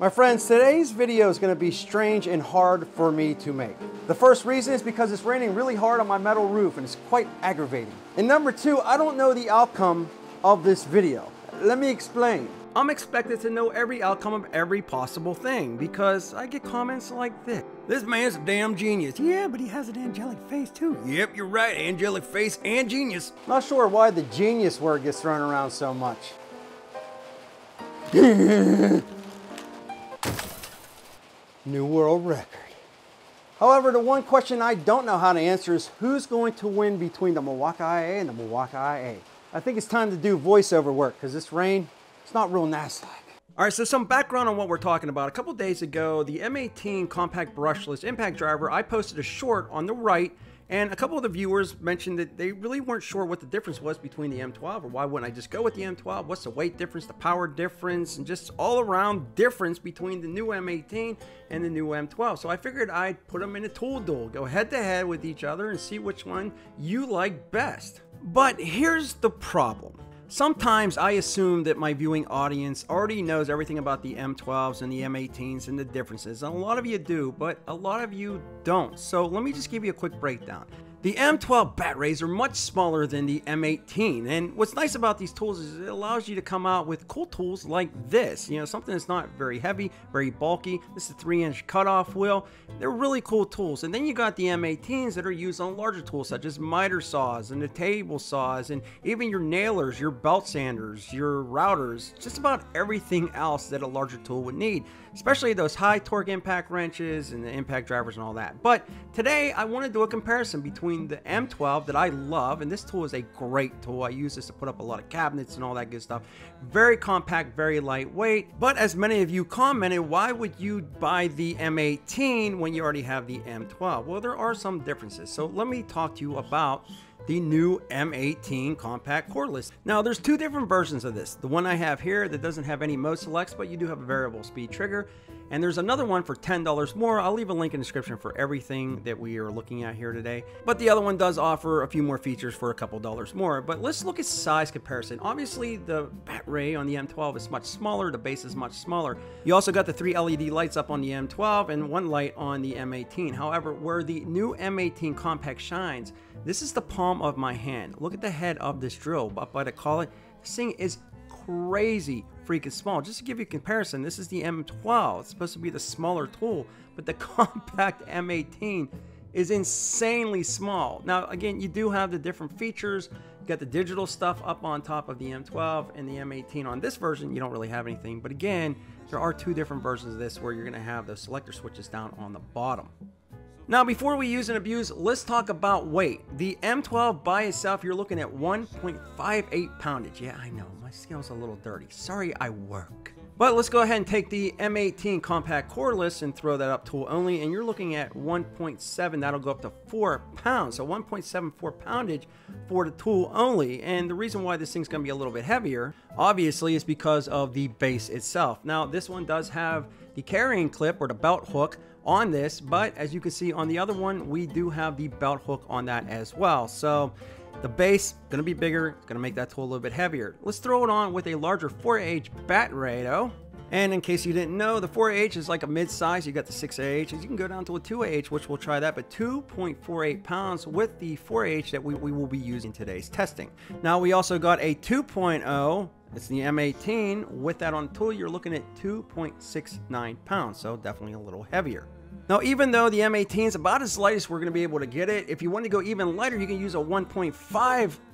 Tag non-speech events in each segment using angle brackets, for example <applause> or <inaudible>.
My friends, today's video is going to be strange and hard for me to make. The first reason is because it's raining really hard on my metal roof and it's quite aggravating. And number two, I don't know the outcome of this video. Let me explain. I'm expected to know every outcome of every possible thing because I get comments like this. This man's a damn genius. Yeah, but he has an angelic face too. Yep, you're right, angelic face and genius. Not sure why the genius word gets thrown around so much. <laughs> New world record. However, the one question I don't know how to answer is who's going to win between the Milwaukee IA and the Milwaukee IA? I think it's time to do voiceover work because this rain, it's not real nasty. All right, so some background on what we're talking about. A couple days ago, the M18 compact brushless impact driver, I posted a short on the right and a couple of the viewers mentioned that they really weren't sure what the difference was between the M12 or why wouldn't I just go with the M12? What's the weight difference, the power difference, and just all around difference between the new M18 and the new M12. So I figured I'd put them in a tool duel, go head to head with each other and see which one you like best. But here's the problem. Sometimes I assume that my viewing audience already knows everything about the M12s and the M18s and the differences. And a lot of you do, but a lot of you don't. So let me just give you a quick breakdown. The M12 bat rays are much smaller than the M18 and what's nice about these tools is it allows you to come out with cool tools like this, you know, something that's not very heavy, very bulky. This is a 3 inch cutoff wheel. They're really cool tools. And then you got the M18s that are used on larger tools such as miter saws and the table saws and even your nailers, your belt sanders, your routers, just about everything else that a larger tool would need, especially those high torque impact wrenches and the impact drivers and all that. But today I want to do a comparison between between the M12 that I love, and this tool is a great tool. I use this to put up a lot of cabinets and all that good stuff. Very compact, very lightweight. But as many of you commented, why would you buy the M18 when you already have the M12? Well, there are some differences. So let me talk to you about the new M18 compact cordless. Now there's two different versions of this. The one I have here that doesn't have any mode selects, but you do have a variable speed trigger. And there's another one for $10 more. I'll leave a link in the description for everything that we are looking at here today. But the other one does offer a few more features for a couple dollars more. But let's look at size comparison. Obviously, the bat ray on the M12 is much smaller. The base is much smaller. You also got the three LED lights up on the M12 and one light on the M18. However, where the new M18 compact shines, this is the palm of my hand. Look at the head of this drill. But by the collet, this thing is crazy freaking small. Just to give you a comparison, this is the M12. It's supposed to be the smaller tool, but the <laughs> compact M18 is insanely small. Now, again, you do have the different features. You got the digital stuff up on top of the M12 and the M18. On this version, you don't really have anything. But again, there are two different versions of this where you're going to have the selector switches down on the bottom. Now, before we use and abuse, let's talk about weight. The M12 by itself, you're looking at 1.58 poundage. Yeah, I know, my scale's a little dirty. Sorry, I work. But let's go ahead and take the M18 compact cordless and throw that up tool only, and you're looking at 1.7. That'll go up to 4 pounds. So 1.74 poundage for the tool only. And the reason why this thing's to be a little bit heavier, obviously, is because of the base itself. Now, this one does have the carrying clip or the belt hook on this, but as you can see on the other one, we do have the belt hook on that as well. So the base, gonna be bigger, it's gonna make that tool a little bit heavier. Let's throw it on with a larger 4H bat though. And in case you didn't know, the 4H is like a mid-size. You got the 6H. And you can go down to a 2H, which we'll try that, but 2.48 pounds with the 4H that we, we will be using today's testing. Now we also got a 2.0 it's the M18. With that on tool, you're looking at 2.69 pounds, so definitely a little heavier. Now, even though the M18 is about as light as we're going to be able to get it, if you want to go even lighter, you can use a 1.5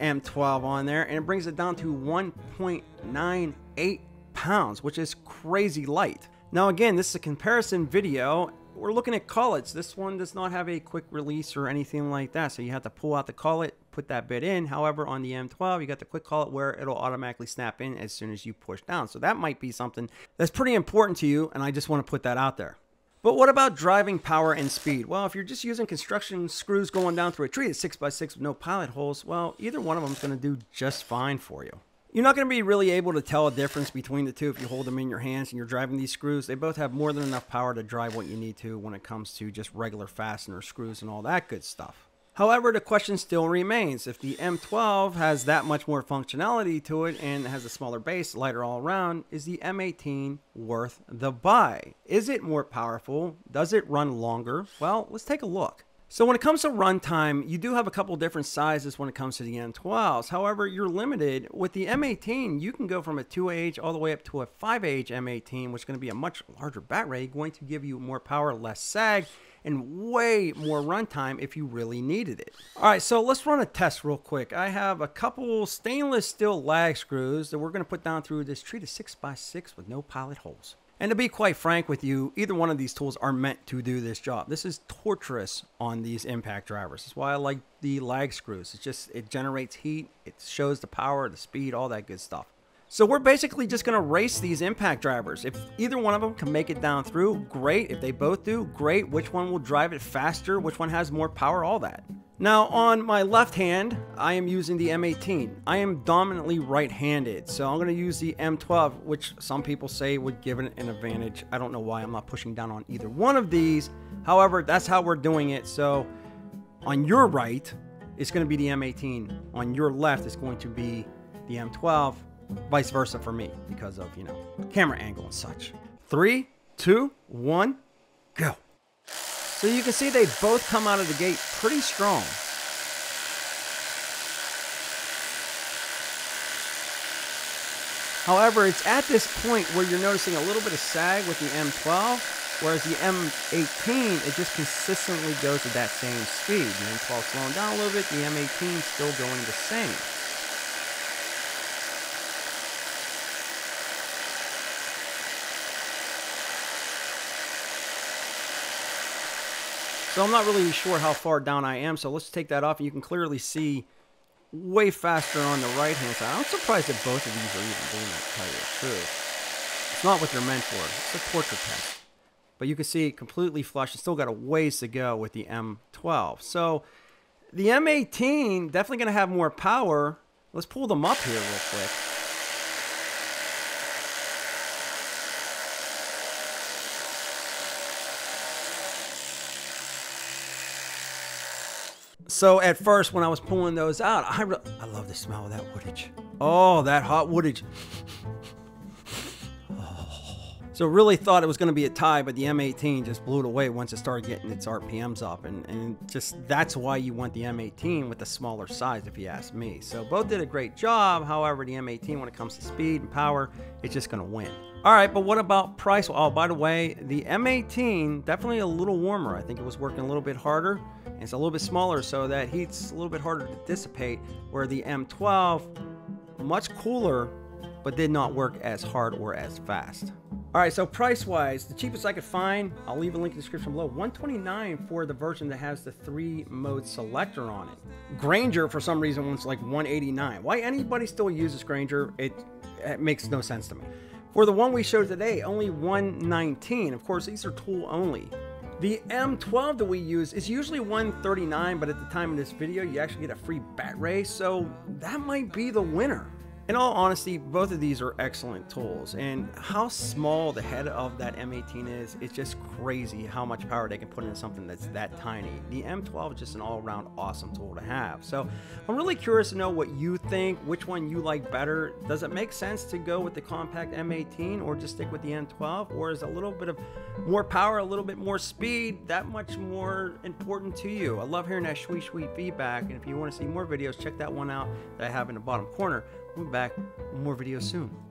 M12 on there, and it brings it down to 1.98 pounds, which is crazy light. Now, again, this is a comparison video. We're looking at collets. This one does not have a quick release or anything like that, so you have to pull out the collet, put that bit in. However, on the M12, you got the quick collet where it'll automatically snap in as soon as you push down. So that might be something that's pretty important to you, and I just want to put that out there. But what about driving power and speed? Well, if you're just using construction screws going down through a tree at 6x6 with no pilot holes, well, either one of them is going to do just fine for you. You're not going to be really able to tell a difference between the two if you hold them in your hands and you're driving these screws. They both have more than enough power to drive what you need to when it comes to just regular fastener screws and all that good stuff. However, the question still remains if the M12 has that much more functionality to it and has a smaller base, lighter all around, is the M18 worth the buy? Is it more powerful? Does it run longer? Well, let's take a look. So when it comes to runtime, you do have a couple different sizes when it comes to the M12s. However, you're limited. With the M18, you can go from a 2AH all the way up to a 5AH M18, which is going to be a much larger bat rate, going to give you more power, less sag, and way more runtime if you really needed it. All right, so let's run a test real quick. I have a couple stainless steel lag screws that we're gonna put down through this treated 6x6 with no pilot holes. And to be quite frank with you, either one of these tools are meant to do this job. This is torturous on these impact drivers. That's why I like the lag screws. It's just, it generates heat, it shows the power, the speed, all that good stuff. So we're basically just to race these impact drivers. If either one of them can make it down through, great. If they both do, great. Which one will drive it faster? Which one has more power? All that. Now on my left hand, I am using the M18. I am dominantly right-handed, so I'm to use the M12, which some people say would give it an advantage. I don't know why I'm not pushing down on either one of these. However, that's how we're doing it. So on your right, it's to be the M18. On your left, it's going to be the M12 vice versa for me because of, you know, camera angle and such. Three, two, one, go. So you can see they both come out of the gate pretty strong. However, it's at this point where you're noticing a little bit of sag with the M12, whereas the M18, it just consistently goes at that same speed. The M12 slowing down a little bit, the M18 still going the same. So I'm not really sure how far down I am, so let's take that off and you can clearly see way faster on the right hand side. I'm surprised that both of these are even doing that, tell you the truth. It's not what they're meant for. It's a torture test. But you can see completely flush. It's still got a ways to go with the M12. So the M18 definitely going to have more power. Let's pull them up here real quick. So at first, when I was pulling those out, I, I love the smell of that woodage. Oh, that hot woodage. So really thought it was going to be a tie, but the M18 just blew it away once it started getting its RPMs up. And, and just that's why you want the M18 with the smaller size, if you ask me. So both did a great job. However, the M18, when it comes to speed and power, it's just going to win. All right, but what about price? Oh, by the way, the M18, definitely a little warmer. I think it was working a little bit harder. And it's a little bit smaller, so that heat's a little bit harder to dissipate. Where the M12, much cooler, but did not work as hard or as fast. All right, so price-wise, the cheapest I could find, I'll leave a link in the description below, 129 for the version that has the three-mode selector on it. Grainger, for some reason, wants like 189. Why anybody still uses Grainger, it, it makes no sense to me. For the one we showed today, only 119. Of course, these are tool only. The M12 that we use is usually 139, but at the time of this video, you actually get a free bat ray, so that might be the winner. In all honesty, both of these are excellent tools, and how small the head of that M18 is, it's just crazy how much power they can put into something that's that tiny. The M12 is just an all-around awesome tool to have. So I'm really curious to know what you think, which one you like better. Does it make sense to go with the compact M18 or just stick with the M12, or is a little bit of more power, a little bit more speed, that much more important to you? I love hearing that sweet, sweet feedback, and if you want to see more videos, check that one out that I have in the bottom corner. We'll be back with more videos soon.